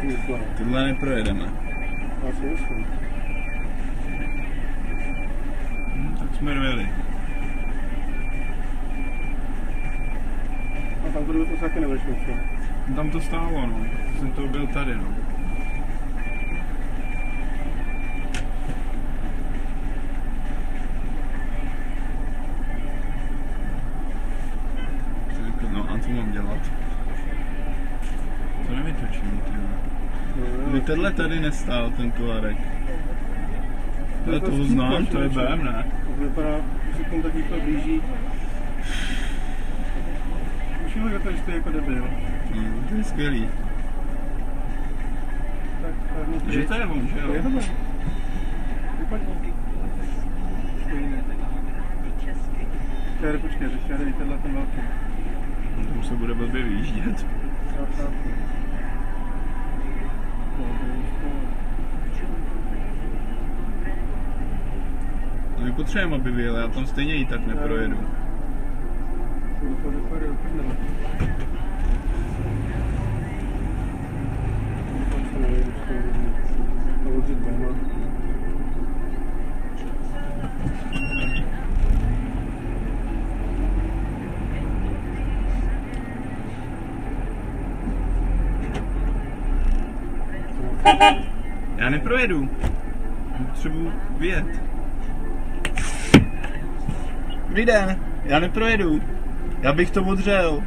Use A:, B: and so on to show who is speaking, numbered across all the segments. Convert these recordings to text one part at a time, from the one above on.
A: rychle.
B: Tohle neprojedeme.
A: Já si myslím.
B: Hm, tak jsme dojeli.
A: A tam to to taky nevešlo, co?
B: Tam to stálo, no. Jsem to byl tady, no. Tak, No a co mám dělat? To.
A: No,
B: Kdy tenhle tady nestál, ten kolarek.
A: To
B: To,
A: je
B: to
A: to
B: znám, to je. BM, ne?
A: To vypadá, že se tomu tak rychle blíží. Ušilo, že to ještě jako debil.
B: No, to je skvělý.
A: Tak,
B: Že to je on, že
A: To je
B: jo?
A: tohle. Vypadni. Čekaj, počkej, počkej, tady tenhle ten velký.
B: Tam se bude blbě vyjíždět.
A: Já chápu. No.
B: No, nepotřebujeme, aby vyjel, já tam stejně i tak neprojedu.
A: To je
B: Já neprojedu. Potřebuji vyjet. Dobrý den, já neprojedu. Já bych to odřel.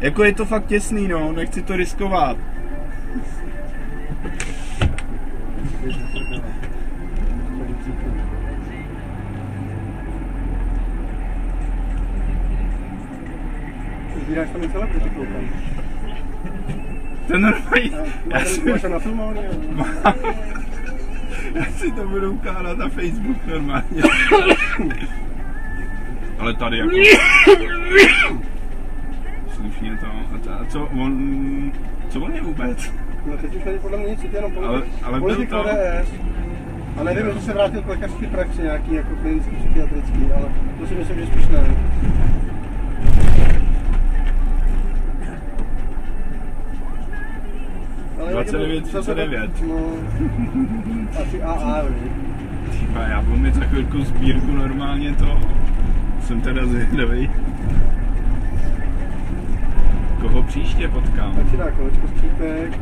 B: Jako je to fakt těsný, no, nechci to riskovat.
A: Sbíráš tam i celebrity, koukám.
B: To je normální. Já si,
A: máš to nafilmovaný?
B: já si to budu ukládat na Facebook normálně. Ale tady jako... Slušně to. A, to, a co on... Co on je vůbec?
A: No teď už není podle mě nic, je jenom
B: Ale-
A: politik,
B: ale byl
A: politik
B: to-
A: ODS. A nevím, jestli se vrátil k lékařské praxi nějaký, jako klinický, psychiatrický, ale to si myslím, že spíš ne.
B: 29,
A: za sebe-
B: 39.
A: No, asi AA, víš.
B: A já budu mít za chvilku sbírku normálně to. Jsem teda zvědavý. Koho příště potkám?
A: Tak si dá kolečko střípek.